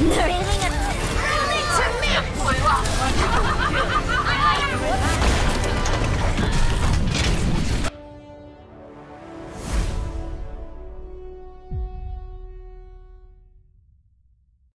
Nourish.